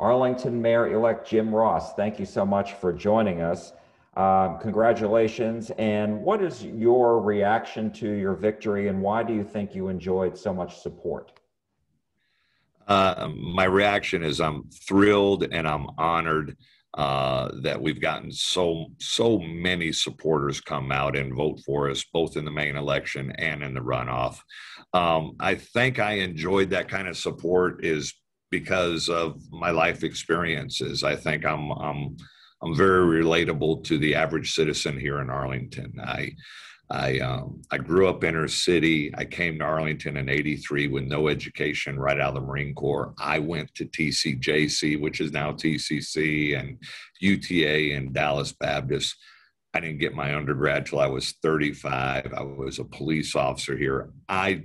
Arlington Mayor-elect Jim Ross, thank you so much for joining us. Um, congratulations. And what is your reaction to your victory and why do you think you enjoyed so much support? Uh, my reaction is I'm thrilled and I'm honored uh, that we've gotten so so many supporters come out and vote for us, both in the main election and in the runoff. Um, I think I enjoyed that kind of support is because of my life experiences. I think I'm I'm I'm very relatable to the average citizen here in Arlington. I I um, I grew up inner city. I came to Arlington in '83 with no education, right out of the Marine Corps. I went to TCJC, which is now TCC, and UTA and Dallas Baptist. I didn't get my undergrad till I was 35. I was a police officer here. I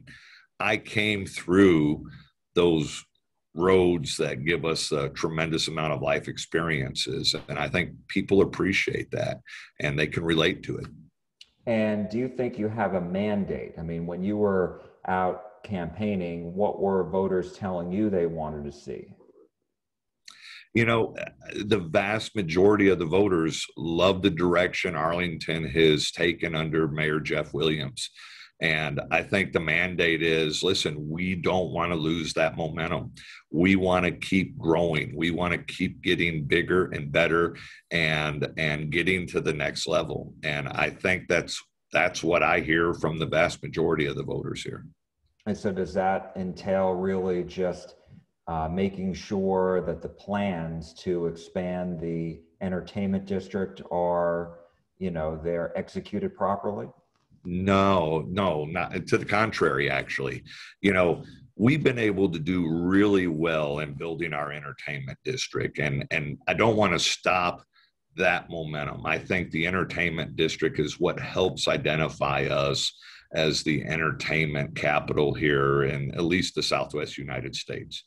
I came through those roads that give us a tremendous amount of life experiences, and I think people appreciate that and they can relate to it. And do you think you have a mandate? I mean, when you were out campaigning, what were voters telling you they wanted to see? You know, the vast majority of the voters love the direction Arlington has taken under Mayor Jeff Williams. And I think the mandate is listen, we don't want to lose that momentum. We want to keep growing. We want to keep getting bigger and better and and getting to the next level. And I think that's that's what I hear from the vast majority of the voters here. And so does that entail really just uh, making sure that the plans to expand the entertainment district are, you know, they're executed properly? No, no, not to the contrary, actually. You know, we've been able to do really well in building our entertainment district. And, and I don't want to stop that momentum. I think the entertainment district is what helps identify us as the entertainment capital here in at least the Southwest United States.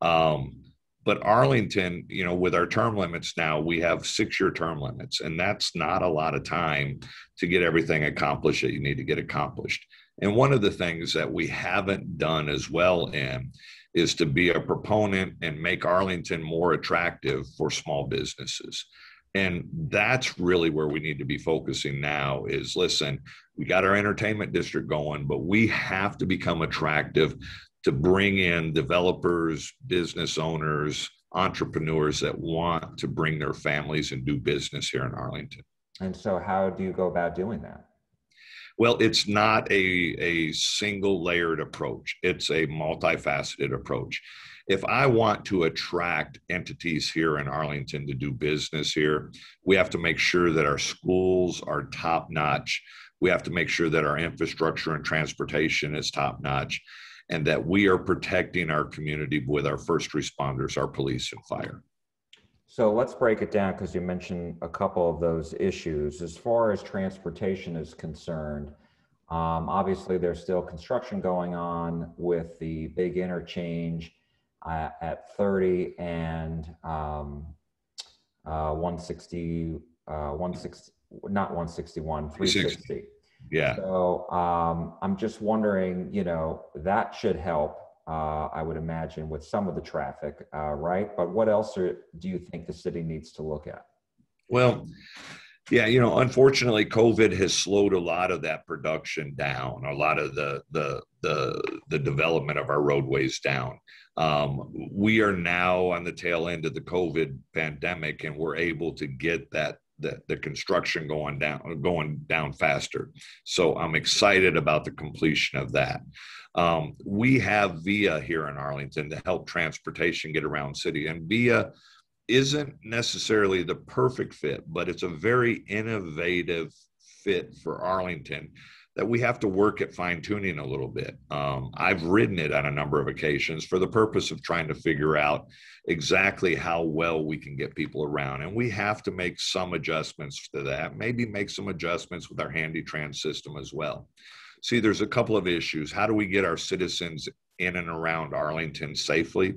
Um, but Arlington, you know, with our term limits now, we have six year term limits, and that's not a lot of time to get everything accomplished that you need to get accomplished. And one of the things that we haven't done as well in is to be a proponent and make Arlington more attractive for small businesses. And that's really where we need to be focusing now is listen, we got our entertainment district going, but we have to become attractive to bring in developers, business owners, entrepreneurs that want to bring their families and do business here in Arlington. And so, how do you go about doing that? Well, it's not a, a single layered approach, it's a multifaceted approach. If I want to attract entities here in Arlington to do business here, we have to make sure that our schools are top notch. We have to make sure that our infrastructure and transportation is top notch and that we are protecting our community with our first responders, our police and fire. So let's break it down because you mentioned a couple of those issues. As far as transportation is concerned, um, obviously there's still construction going on with the big interchange uh, at 30 and um, uh, 160, uh, 160, not 161, 360. Yeah. So um, I'm just wondering, you know, that should help, uh, I would imagine, with some of the traffic, uh, right? But what else are, do you think the city needs to look at? Well, yeah, you know, unfortunately, COVID has slowed a lot of that production down, a lot of the the the, the development of our roadways down. Um, we are now on the tail end of the COVID pandemic, and we're able to get that the, the construction going down going down faster. So I'm excited about the completion of that. Um, we have VIA here in Arlington to help transportation get around city, and VIA isn't necessarily the perfect fit, but it's a very innovative fit for Arlington that we have to work at fine tuning a little bit. Um, I've ridden it on a number of occasions for the purpose of trying to figure out exactly how well we can get people around. And we have to make some adjustments to that, maybe make some adjustments with our Handitrans system as well. See, there's a couple of issues. How do we get our citizens in and around Arlington safely?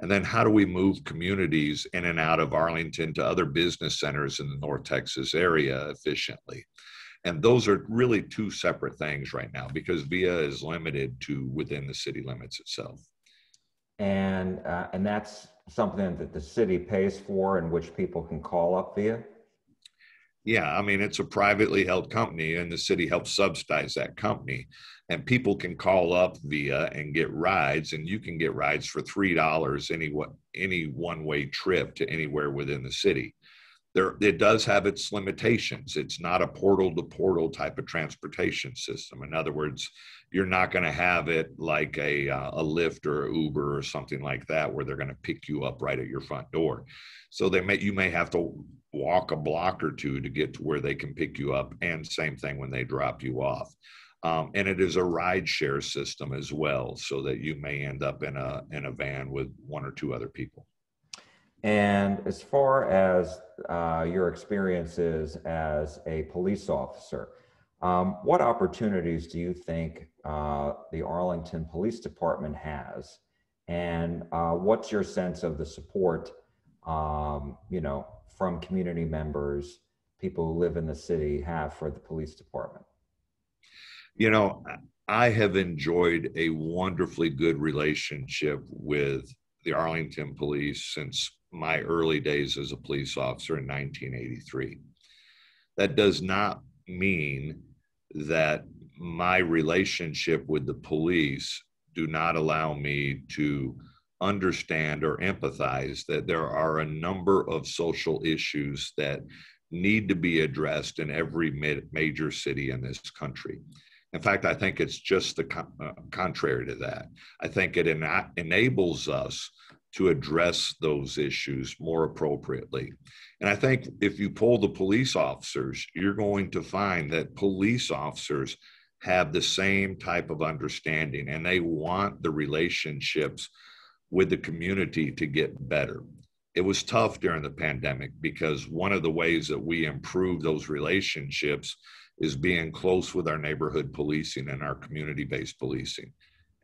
And then how do we move communities in and out of Arlington to other business centers in the North Texas area efficiently? And those are really two separate things right now because VIA is limited to within the city limits itself. And uh, and that's something that the city pays for and which people can call up VIA? Yeah, I mean, it's a privately held company and the city helps subsidize that company. And people can call up VIA and get rides, and you can get rides for $3 any, any one way trip to anywhere within the city. There, it does have its limitations. It's not a portal to portal type of transportation system. In other words, you're not going to have it like a, uh, a Lyft or a Uber or something like that, where they're going to pick you up right at your front door. So they may, you may have to walk a block or two to get to where they can pick you up, and same thing when they drop you off. Um, and it is a ride share system as well, so that you may end up in a in a van with one or two other people. And as far as uh, your experiences as a police officer, um, what opportunities do you think uh, the Arlington Police Department has, and uh, what's your sense of the support, um, you know, from community members, people who live in the city, have for the police department? You know, I have enjoyed a wonderfully good relationship with the Arlington Police since my early days as a police officer in 1983. That does not mean that my relationship with the police do not allow me to understand or empathize that there are a number of social issues that need to be addressed in every major city in this country. In fact, I think it's just the uh, contrary to that. I think it ena- enables us to address those issues more appropriately. And I think if you poll the police officers, you're going to find that police officers have the same type of understanding and they want the relationships with the community to get better. It was tough during the pandemic because one of the ways that we improve those relationships is being close with our neighborhood policing and our community based policing.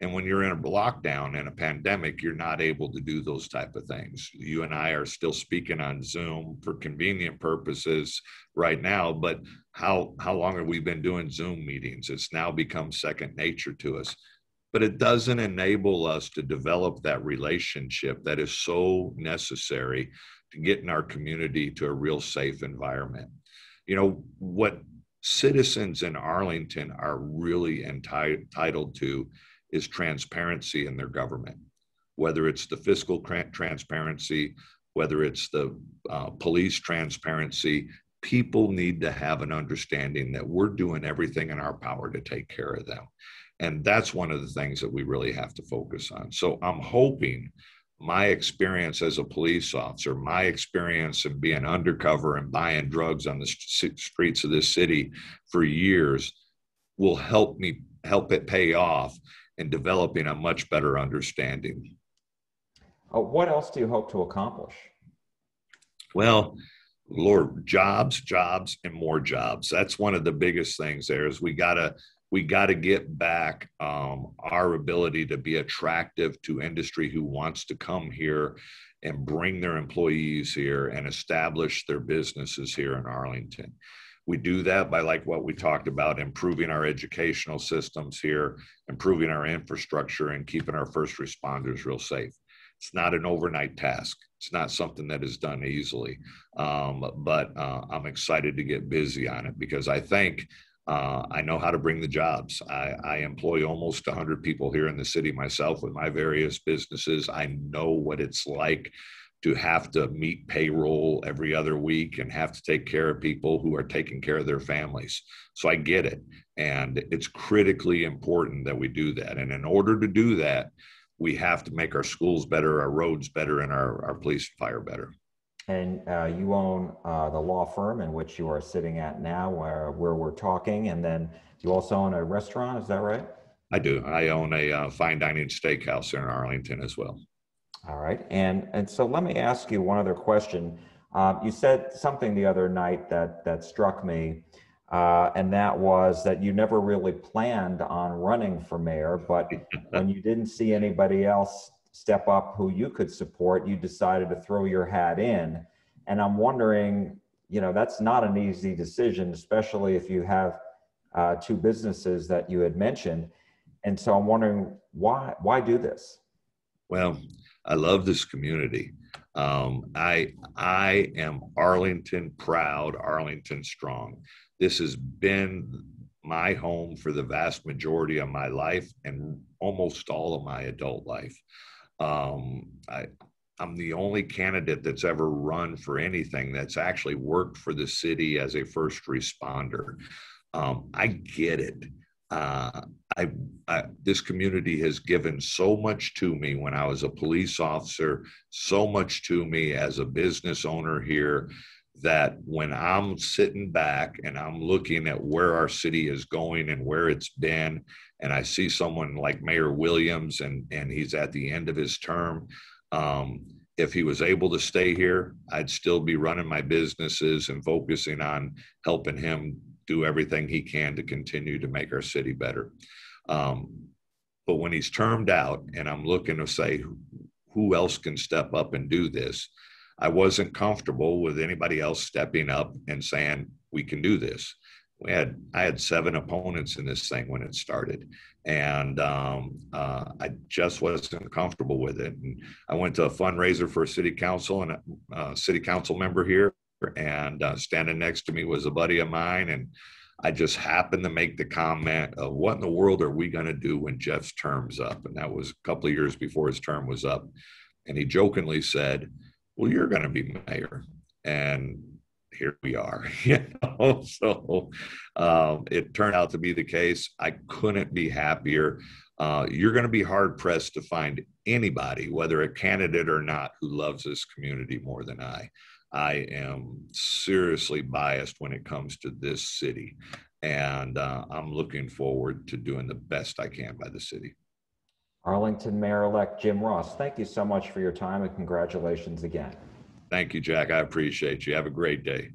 And when you're in a lockdown and a pandemic, you're not able to do those type of things. You and I are still speaking on Zoom for convenient purposes right now, but how how long have we been doing Zoom meetings? It's now become second nature to us. But it doesn't enable us to develop that relationship that is so necessary to get in our community to a real safe environment. You know, what citizens in Arlington are really entitled to is transparency in their government, whether it's the fiscal transparency, whether it's the uh, police transparency. People need to have an understanding that we're doing everything in our power to take care of them. And that's one of the things that we really have to focus on. So I'm hoping my experience as a police officer, my experience in being undercover and buying drugs on the streets of this city for years will help me help it pay off and developing a much better understanding. Uh, what else do you hope to accomplish? Well, Lord, jobs, jobs, and more jobs. That's one of the biggest things. There is we gotta we got to get back um, our ability to be attractive to industry who wants to come here and bring their employees here and establish their businesses here in Arlington. We do that by, like what we talked about, improving our educational systems here, improving our infrastructure, and keeping our first responders real safe. It's not an overnight task. It's not something that is done easily. Um, but uh, I'm excited to get busy on it because I think uh, I know how to bring the jobs. I, I, employ almost 100 people here in the city myself with my various businesses. I know what it's like to have to meet payroll every other week and have to take care of people who are taking care of their families. So I get it. And it's critically important that we do that. And in order to do that, we have to make our schools better, our roads better, and our, our police and fire better. And uh, you own uh, the law firm in which you are sitting at now, where, where we're talking. And then you also own a restaurant, is that right? I do. I own a uh, fine dining steakhouse in Arlington as well. All right. And, and so let me ask you one other question. Um, you said something the other night that, that struck me, uh, and that was that you never really planned on running for mayor, but when you didn't see anybody else step up who you could support, you decided to throw your hat in. And I'm wondering, you know, that's not an easy decision, especially if you have uh, two businesses that you had mentioned. And so I'm wondering why why do this? Well, I love this community. Um, I I am Arlington proud, Arlington strong. This has been my home for the vast majority of my life and almost all of my adult life. Um, I, I'm the only candidate that's ever run for anything that's actually worked for the city as a first responder. Um, I get it. Uh, I, I, this community has given so much to me when I was a police officer, so much to me as a business owner here that when I'm sitting back and I'm looking at where our city is going and where it's been, and I see someone like Mayor Williams and, and he's at the end of his term, um, if he was able to stay here, I'd still be running my businesses and focusing on helping him do everything he can to continue to make our city better. Um, but when he's termed out and I'm looking to say who else can step up and do this, I wasn't comfortable with anybody else stepping up and saying, we can do this. We had, I had seven opponents in this thing when it started. And um, uh, I just wasn't comfortable with it. And I went to a fundraiser for a city council and a, a city council member here. And uh, standing next to me was a buddy of mine. And I just happened to make the comment of what in the world are we going to do when Jeff's term's up? And that was a couple of years before his term was up. And he jokingly said, well, you're going to be mayor. And here we are, you know. So um, it turned out to be the case. I couldn't be happier. Uh, you're going to be hard pressed to find anybody, whether a candidate or not, who loves this community more than I. I am seriously biased when it comes to this city, and uh, I'm looking forward to doing the best I can by the city. Arlington Mayor-elect Jim Ross, thank you so much for your time and congratulations again. Thank you, Jack. I appreciate you. Have a great day.